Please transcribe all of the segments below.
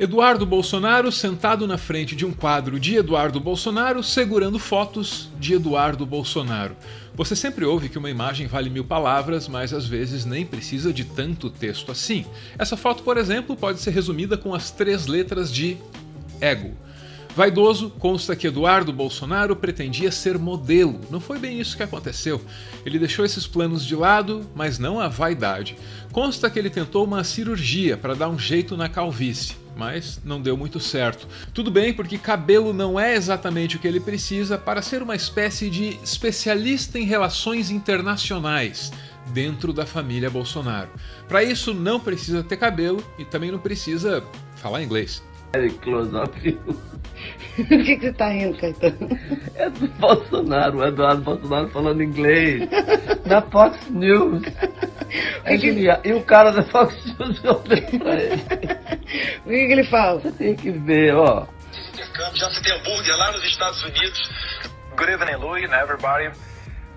Eduardo Bolsonaro sentado na frente de um quadro de Eduardo Bolsonaro segurando fotos de Eduardo Bolsonaro. Você sempre ouve que uma imagem vale mil palavras, mas às vezes nem precisa de tanto texto assim. Essa foto, por exemplo, pode ser resumida com as três letras de ego. Vaidoso, consta que Eduardo Bolsonaro pretendia ser modelo. Não foi bem isso que aconteceu. Ele deixou esses planos de lado, mas não a vaidade. Consta que ele tentou uma cirurgia para dar um jeito na calvície mas não deu muito certo. Tudo bem, porque cabelo não é exatamente o que ele precisa para ser uma espécie de especialista em relações internacionais dentro da família Bolsonaro. Para isso, não precisa ter cabelo e também não precisa falar inglês. Close up. O que, que você tá rindo, Caetano? É do Bolsonaro, o Eduardo Bolsonaro falando inglês. Na Fox News. É genial. E o cara da Fox News olhou pra ele. O que, que ele fala? Você tem que ver, ó. Já se tem hambúrguer lá nos Estados Unidos. Good evening, Louis and everybody.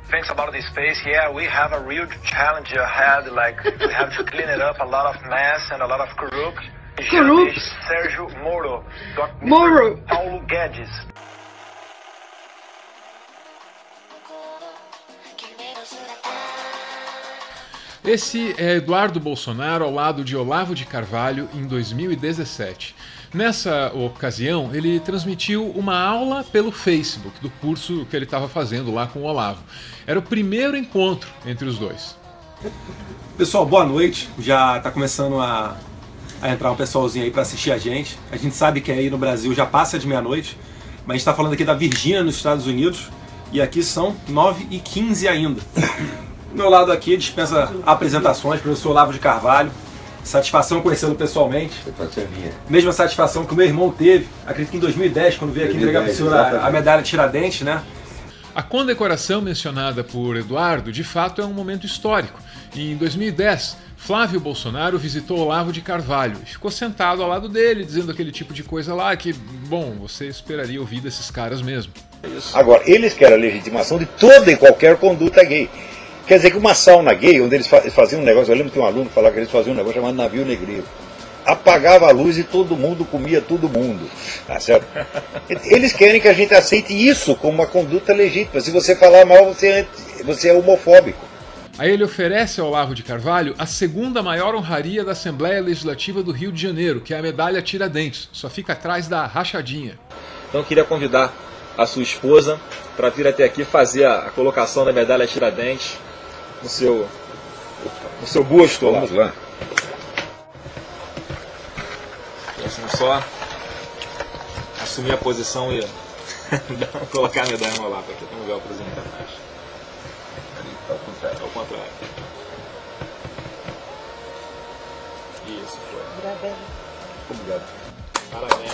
Thanks about the space. Yeah, we have a real challenge ahead. Like, we have to clean it up, a lot of mess and a lot of corruption. Corrupt. Sérgio Moro. Moro. Paulo Guedes. Esse é Eduardo Bolsonaro ao lado de Olavo de Carvalho em 2017. Nessa ocasião, ele transmitiu uma aula pelo Facebook do curso que ele estava fazendo lá com o Olavo. Era o primeiro encontro entre os dois. Pessoal, boa noite. Já está começando a, a entrar um pessoalzinho aí para assistir a gente. A gente sabe que aí no Brasil já passa de meia-noite, mas a gente está falando aqui da Virgínia, nos Estados Unidos, e aqui são 9 e 15 ainda. Do meu lado aqui dispensa apresentações, professor Olavo de Carvalho. Satisfação conhecê-lo pessoalmente. Satisfação minha. Mesma satisfação que o meu irmão teve, acredito que em 2010, quando veio aqui entregar para o senhor a, medalha Tiradentes, né? A condecoração mencionada por Eduardo, de fato, é um momento histórico. Em 2010, Flávio Bolsonaro visitou Olavo de Carvalho e ficou sentado ao lado dele, dizendo aquele tipo de coisa lá que, bom, você esperaria ouvir desses caras mesmo. Agora, eles querem a legitimação de toda e qualquer conduta gay. Quer dizer que uma sauna gay, onde eles fa- faziam um negócio, eu lembro que um aluno falava que eles faziam um negócio chamado navio negreiro. Apagava a luz e todo mundo comia todo mundo. Tá certo? Eles querem que a gente aceite isso como uma conduta legítima. Se você falar mal, você é, você é homofóbico. Aí ele oferece ao Olavo de Carvalho a segunda maior honraria da Assembleia Legislativa do Rio de Janeiro, que é a medalha Tiradentes. Só fica atrás da rachadinha. Então eu queria convidar a sua esposa para vir até aqui fazer a, colocação da medalha Tiradentes no seu, no seu busto. lá. Vamos lá. Vamos só assumir a posição e colocar a medalha no lá para que não ver o presidente atrás. Obrigado. Parabéns.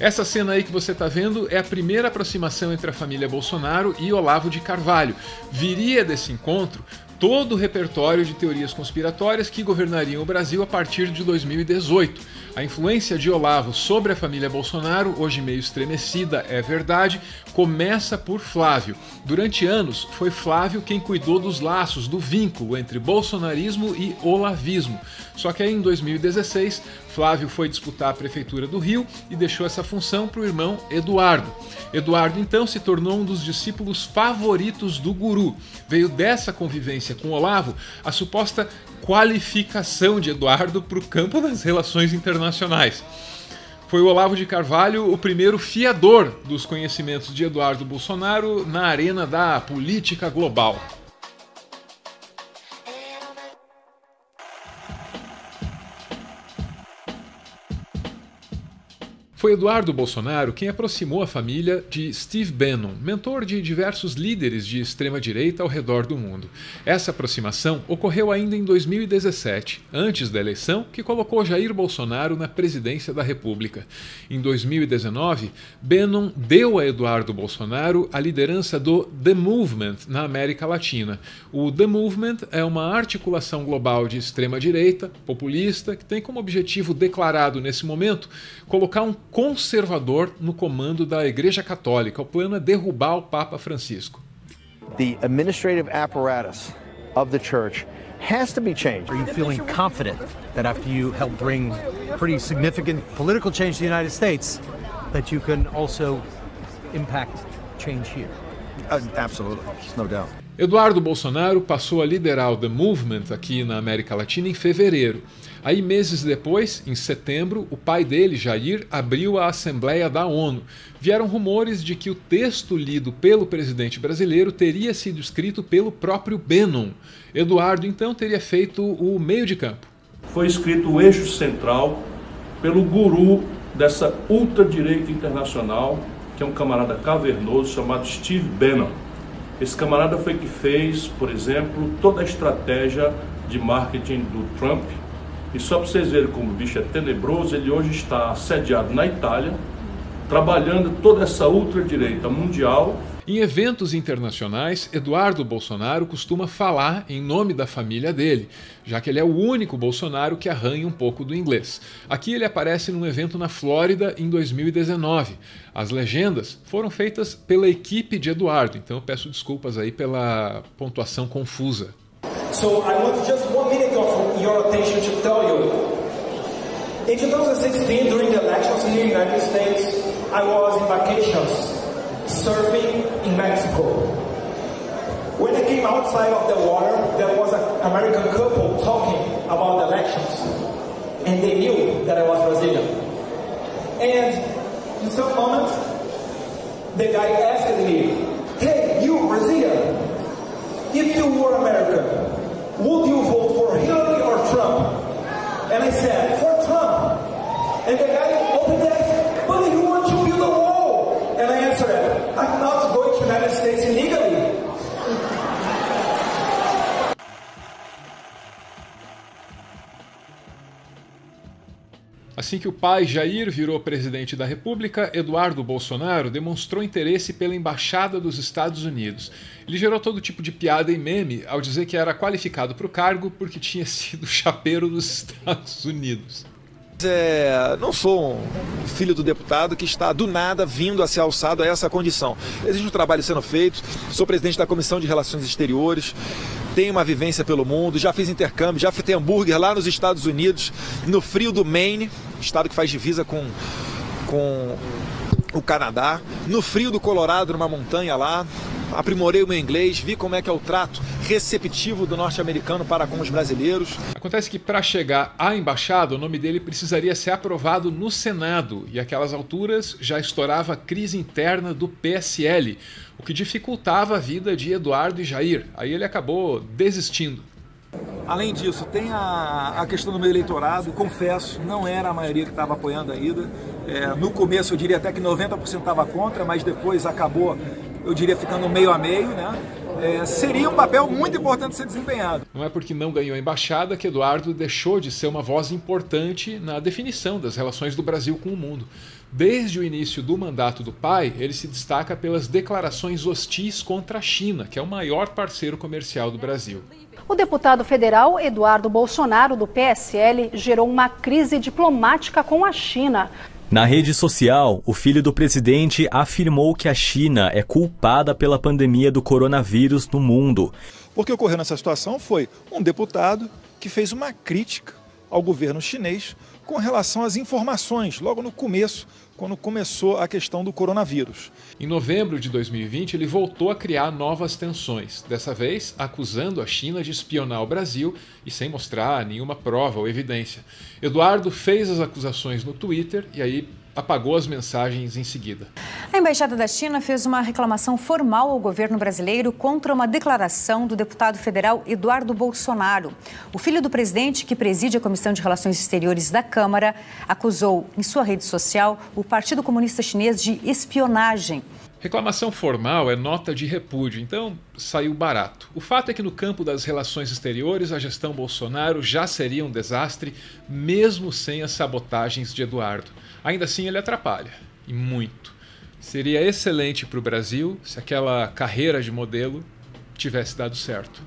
Essa cena aí que você está vendo é a primeira aproximação entre a família Bolsonaro e Olavo de Carvalho. Viria desse encontro todo o repertório de teorias conspiratórias que governariam o Brasil a partir de 2018. A influência de Olavo sobre a família Bolsonaro, hoje meio estremecida, é verdade, começa por Flávio. Durante anos, foi Flávio quem cuidou dos laços, do vínculo entre bolsonarismo e olavismo. Só que aí em 2016, Flávio foi disputar a prefeitura do Rio e deixou essa função para o irmão Eduardo. Eduardo então se tornou um dos discípulos favoritos do guru. Veio dessa convivência com Olavo a suposta qualificação de Eduardo para o campo das relações internacionais. Foi o Olavo de Carvalho o primeiro fiador dos conhecimentos de Eduardo Bolsonaro na arena da política global. Foi Eduardo Bolsonaro quem aproximou a família de Steve Bannon, mentor de diversos líderes de extrema-direita ao redor do mundo. Essa aproximação ocorreu ainda em 2017, antes da eleição que colocou Jair Bolsonaro na presidência da República. Em 2019, Bannon deu a Eduardo Bolsonaro a liderança do The Movement na América Latina. O The Movement é uma articulação global de extrema-direita, populista, que tem como objetivo declarado nesse momento colocar um conservador no comando da Igreja Católica. O plano é derrubar o Papa Francisco. the administrative apparatus of the church has to be changed. Are you feeling confident that after you help bring pretty significant political change to the United States, that you can also impact change here? Uh, absolutely, no doubt. Eduardo Bolsonaro passou a liderar o The Movement aqui na América Latina em fevereiro. Aí, meses depois, em setembro, o pai dele, Jair, abriu a Assembleia da ONU. Vieram rumores de que o texto lido pelo presidente brasileiro teria sido escrito pelo próprio Bannon. Eduardo, então, teria feito o meio de campo. Foi escrito o eixo central pelo guru dessa ultradireita internacional, que é um camarada cavernoso chamado Steve Bannon. Esse camarada foi que fez, por exemplo, toda a estratégia de marketing do Trump e só para vocês verem como o bicho é tenebroso, ele hoje está sediado na Itália, trabalhando toda essa ultradireita mundial. Em eventos internacionais, Eduardo Bolsonaro costuma falar em nome da família dele, já que ele é o único Bolsonaro que arranha um pouco do inglês. Aqui ele aparece num evento na Flórida em 2019. As legendas foram feitas pela equipe de Eduardo, então eu peço desculpas aí pela pontuação confusa. So I want just one minute of your attention to tell you. In 2016, during the elections in the United States, I was in vacations, surfing in Mexico. When I came outside of the water, there was an American couple talking about the elections, and they knew that I was Brazilian. And in some moment, the guy asked me, "Hey, you Brazilian? If you were American, would you vote for Hillary or Trump? And I said, for Trump. And the guy Assim que o pai Jair virou presidente da República, Eduardo Bolsonaro demonstrou interesse pela embaixada dos Estados Unidos. Ele gerou todo tipo de piada e meme ao dizer que era qualificado para o cargo porque tinha sido chapeiro dos Estados Unidos. É, não sou um filho do deputado que está do nada vindo a ser alçado a essa condição. Existe um trabalho sendo feito, sou presidente da Comissão de Relações Exteriores, tenho uma vivência pelo mundo, já fiz intercâmbio, já fritei hambúrguer lá nos Estados Unidos, no frio do Maine, estado que faz divisa com, com o Canadá, no frio do Colorado, numa montanha lá, aprimorei o meu inglês, vi como é que é o trato receptivo do norte-americano para com os brasileiros. Acontece que para chegar à embaixada, o nome dele precisaria ser aprovado no Senado, e aquelas alturas já estourava a crise interna do PSL, o que dificultava a vida de Eduardo e Jair. Aí ele acabou desistindo. Além disso, tem a, a, questão do meu eleitorado, confesso, não era a maioria que estava apoiando a ida. É, no começo eu diria até que 90% estava contra, mas depois acabou, eu diria, ficando meio a meio, né? É, seria um papel muito importante ser desempenhado. Não é porque não ganhou a embaixada que Eduardo deixou de ser uma voz importante na definição das relações do Brasil com o mundo. Desde o início do mandato do pai, ele se destaca pelas declarações hostis contra a China, que é o maior parceiro comercial do Brasil. O deputado federal Eduardo Bolsonaro, do PSL, gerou uma crise diplomática com a China. Na rede social, o filho do presidente afirmou que a China é culpada pela pandemia do coronavírus no mundo. O que ocorreu nessa situação foi um deputado que fez uma crítica ao governo chinês com relação às informações, logo no começo, quando começou a questão do coronavírus. Em novembro de 2020, ele voltou a criar novas tensões, dessa vez acusando a China de espionar o Brasil e sem mostrar nenhuma prova ou evidência. Eduardo fez as acusações no Twitter e aí apagou as mensagens em seguida. A Embaixada da China fez uma reclamação formal ao governo brasileiro contra uma declaração do deputado federal Eduardo Bolsonaro. O filho do presidente, que preside a Comissão de Relações Exteriores da Câmara, acusou em sua rede social o Partido Comunista Chinês de espionagem. Reclamação formal é nota de repúdio, então saiu barato. O fato é que no campo das relações exteriores a gestão Bolsonaro já seria um desastre, mesmo sem as sabotagens de Eduardo. Ainda assim, ele atrapalha, e muito. Seria excelente para o Brasil se aquela carreira de modelo tivesse dado certo.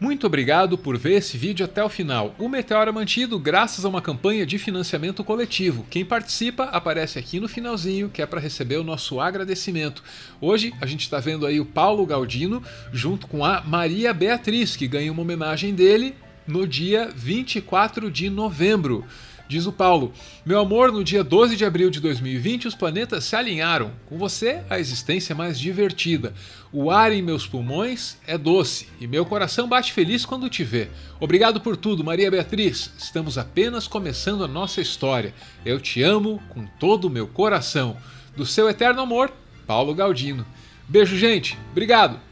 Muito obrigado por ver esse vídeo até o final. O Meteoro é mantido graças a uma campanha de financiamento coletivo. Quem participa aparece aqui no finalzinho, que é para receber o nosso agradecimento. Hoje a gente está vendo aí o Paulo Galdino junto com a Maria Beatriz, que ganha uma homenagem dele no dia 24 de novembro. Diz o Paulo: Meu amor, no dia 12 de abril de 2020 os planetas se alinharam. Com você, a existência é mais divertida. O ar em meus pulmões é doce e meu coração bate feliz quando te vê. Obrigado por tudo, Maria Beatriz. Estamos apenas começando a nossa história. Eu te amo com todo o meu coração. Do seu eterno amor, Paulo Galdino. Beijo, gente. Obrigado.